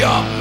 chill.